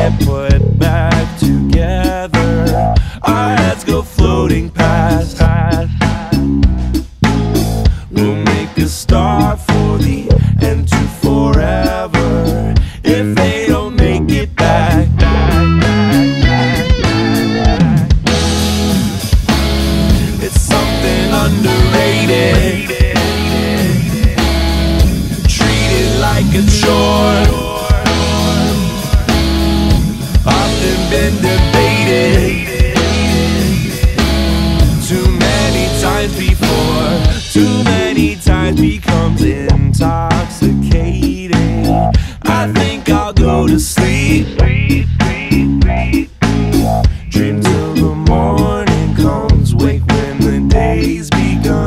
get put back together. Our heads go floating past. times before. Too many times becomes intoxicating. I think I'll go to sleep. sleep, sleep, sleep. Dream till the morning comes, wake when the day's begun.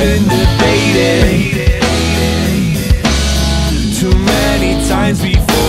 been debated too many times before.